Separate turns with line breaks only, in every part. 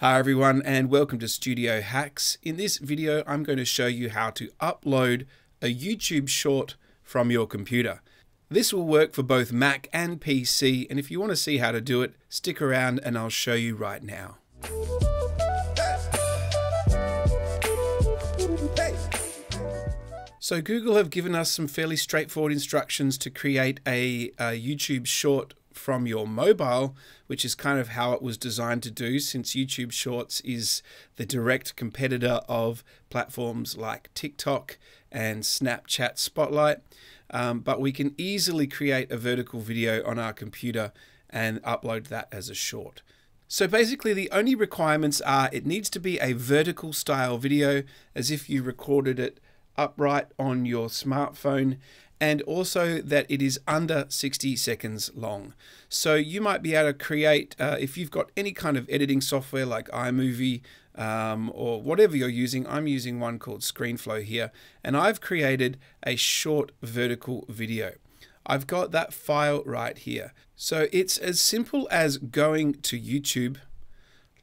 Hi everyone and welcome to Studio Hacks. In this video I'm going to show you how to upload a YouTube short from your computer. This will work for both Mac and PC and if you want to see how to do it stick around and I'll show you right now. So Google have given us some fairly straightforward instructions to create a, a YouTube short from your mobile, which is kind of how it was designed to do since YouTube Shorts is the direct competitor of platforms like TikTok and Snapchat Spotlight. Um, but we can easily create a vertical video on our computer and upload that as a short. So basically the only requirements are it needs to be a vertical style video as if you recorded it upright on your smartphone and also that it is under 60 seconds long. So you might be able to create, uh, if you've got any kind of editing software like iMovie um, or whatever you're using, I'm using one called ScreenFlow here, and I've created a short vertical video. I've got that file right here. So it's as simple as going to YouTube,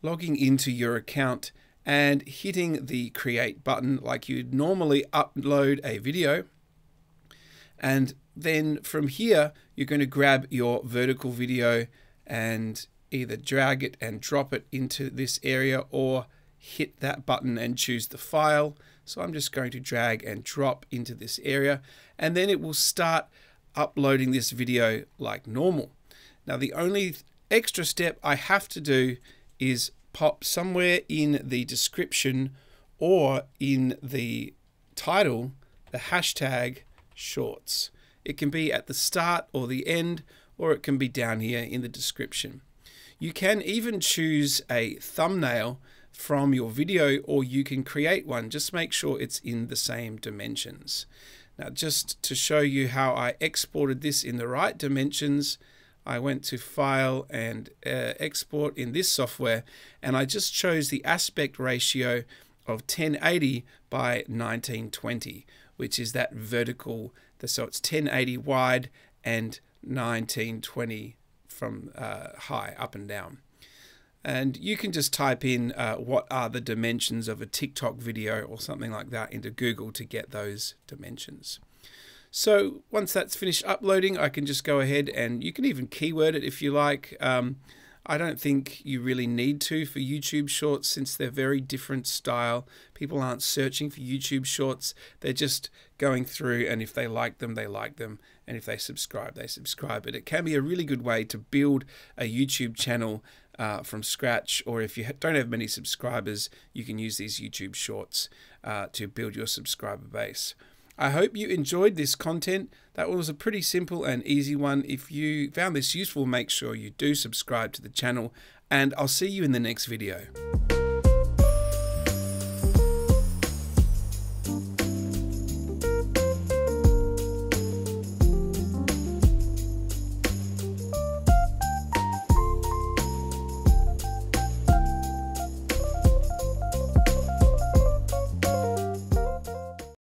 logging into your account, and hitting the create button like you'd normally upload a video and then from here, you're going to grab your vertical video and either drag it and drop it into this area or hit that button and choose the file. So I'm just going to drag and drop into this area and then it will start uploading this video like normal. Now the only extra step I have to do is pop somewhere in the description or in the title the hashtag shorts. It can be at the start or the end, or it can be down here in the description. You can even choose a thumbnail from your video or you can create one. Just make sure it's in the same dimensions. Now just to show you how I exported this in the right dimensions, I went to File and uh, Export in this software and I just chose the aspect ratio of 1080 by 1920 which is that vertical. So it's 1080 wide and 1920 from uh, high up and down. And you can just type in uh, what are the dimensions of a TikTok video or something like that into Google to get those dimensions. So once that's finished uploading, I can just go ahead and you can even keyword it if you like. Um, I don't think you really need to for YouTube Shorts since they're very different style. People aren't searching for YouTube Shorts, they're just going through, and if they like them, they like them, and if they subscribe, they subscribe. But it can be a really good way to build a YouTube channel uh, from scratch, or if you don't have many subscribers, you can use these YouTube Shorts uh, to build your subscriber base. I hope you enjoyed this content. That was a pretty simple and easy one. If you found this useful, make sure you do subscribe to the channel and I'll see you in the next video.